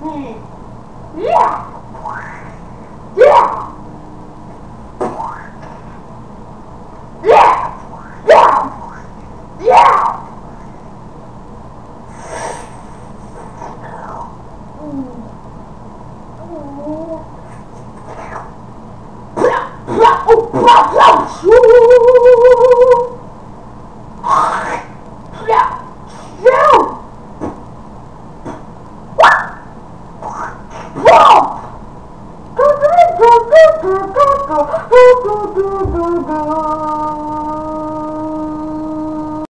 Yeah. Yeah. Yeah. do